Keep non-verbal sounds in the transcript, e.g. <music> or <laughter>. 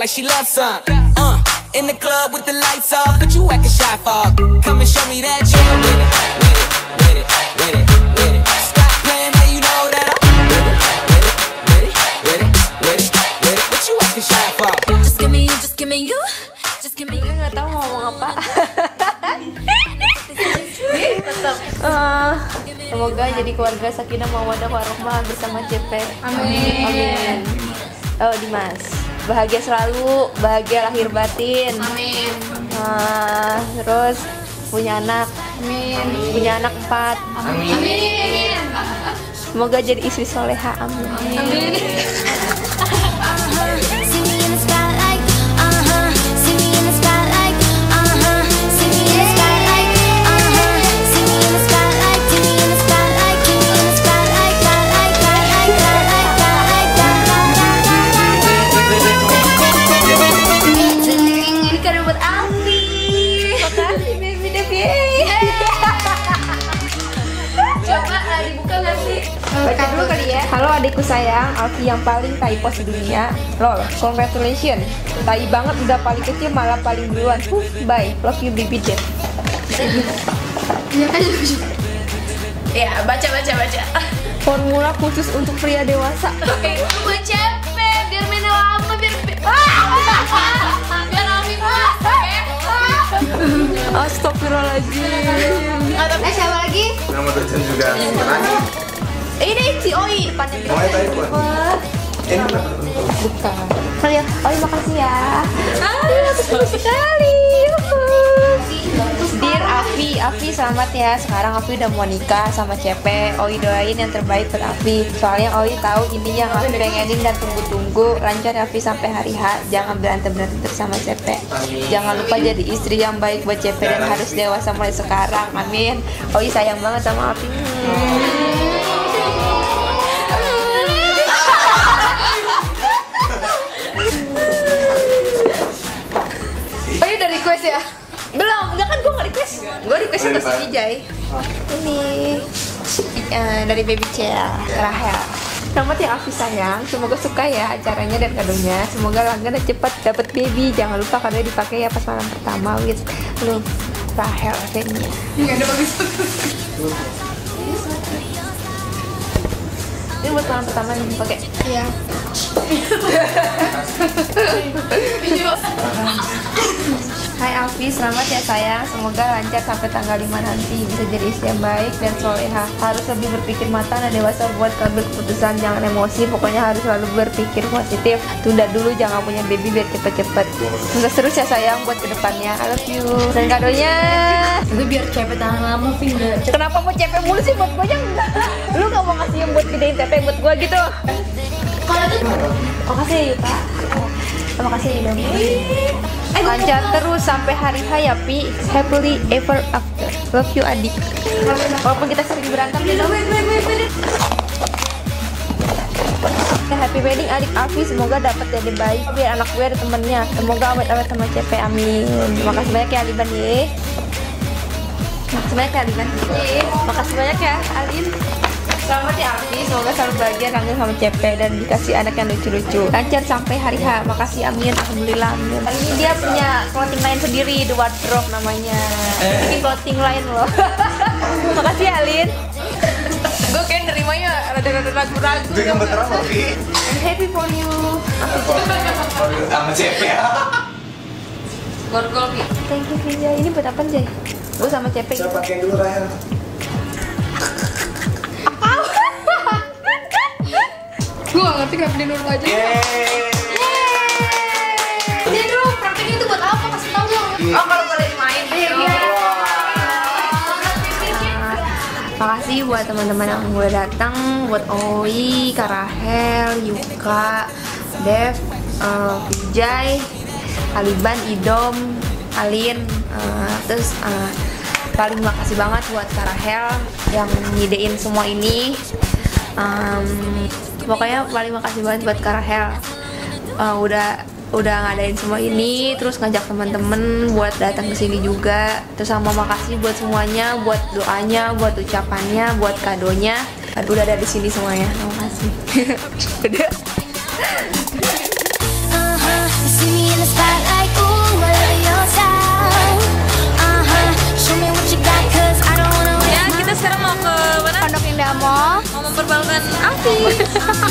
like she loves some. Uh, in the club with the lights off, but you acting shy for. Come and show me that you're with it, with it, with it, with it, with it. Stop playing, man, you know that I'm with it, with it, with it, with it, with it, with it. What you acting shy for? Just give me you, just give me you. Just give me you. nggak tahu mau ngomong apa <laughs> Eh, semoga jadi keluarga sakinah mawadah warohmah bersama CP Amin. amin oh Dimas bahagia selalu bahagia lahir batin Amin. Eh, terus punya anak Amin. punya anak empat Amin. semoga jadi istri soleha amin Amin. Adikku sayang, Alfi yang paling tai pos di dunia. Lol, congratulations. Tai banget udah paling kecil malah paling duluan. Huh, bye. Love you baby Jet. Iya kan? Ya, baca baca baca. Formula khusus untuk pria dewasa. Oke, buat cepet biar mainnya lama biar Ah! biar Alfi puas. Oke. Astagfirullahaladzim. Eh siapa lagi? Nama dosen juga. Ini si Oi depannya. Buat. Wah, Ini bukan. Oh ya, Oi makasih ya. Ah, seru sekali. Dear Afi, Afi selamat ya. Sekarang Afi udah mau nikah sama CP. Oi doain yang terbaik buat Afi. Soalnya Oi tahu ini yang Afi pengenin dan tunggu-tunggu. Lancar ya, Afi sampai hari H. Jangan berantem berantem terus sama CP. Jangan lupa jadi istri yang baik buat CP dan harus dewasa mulai sekarang. Amin. Oi sayang banget sama Afi. Gue atas iya, Pak. Vijay. Ini eh, dari Baby Cel, Rahel. Selamat ya Afi sayang, semoga suka ya acaranya dan kadonya. Semoga langganan cepat dapat baby. Jangan lupa kado dipakai ya pas malam pertama with lu Rahel Fenya. Enggak ada bagus. Ini buat malam pertama nih dipakai. Iya. <laughs> Hai Afi, selamat ya sayang. Semoga lancar sampai tanggal 5 nanti. Bisa jadi istri yang baik dan soleha. Harus lebih berpikir matang dan dewasa buat ambil keputusan. Jangan emosi, pokoknya harus selalu berpikir positif. Tunda dulu, jangan punya baby biar cepet-cepet. Sukses terus ya sayang buat ke depannya. I love you. Dan kadonya. Itu biar cepet tahan lama pindah. Kenapa mau cepet mulu sih buat gue aja enggak? Lu gak mau ngasih yang buat gedein tepe buat gue gitu? Kalau itu Makasih ya Yuta. Terima kasih ya. Lancar terus sampai hari H ya Pi. Happily ever after. Love you adik. Walaupun kita sering berantem ya. Ya, Happy wedding adik Afi semoga dapat jadi baik biar anak gue ada temennya semoga awet-awet sama CP amin makasih banyak ya Aliban ya makasih banyak ya Aliban makasih banyak ya Alin Selamat ya Afi, semoga selalu bahagia kangen sama CP dan dikasih anak yang lucu-lucu. Lancar sampai hari H, makasih amin, alhamdulillah amin. Kali ini dia punya clothing line sendiri, The Wardrobe namanya. Ini clothing line loh. <laughs> makasih ya Alin. Gue kayak nerimanya rada-rada ragu-ragu. Itu yang betul apa? I'm happy for you. Sama CP ya. gorgol. Thank you Vija. Ini buat apa Jay? Gue sama CP. Saya pakai dulu Rahel. Gue ngerti kenapa dia nurut aja. Yeay. Dia dulu prakteknya itu buat apa? Kasih tau dong. Oh kalau boleh main Iya. Makasih buat teman-teman yang udah datang, buat Oi, Karahel, Yuka, Dev, Vijay, Aliban, Idom, Alin, eh, terus eh, paling makasih banget buat Karahel yang nyidein semua ini. Em, pokoknya paling makasih banget buat Karahel Eh, udah udah ngadain semua ini terus ngajak teman-teman buat datang ke sini juga. Terus sama makasih buat semuanya buat doanya buat ucapannya buat kadonya. Udah ada di sini semuanya. Terima kasih <laughs> Ha ha ha!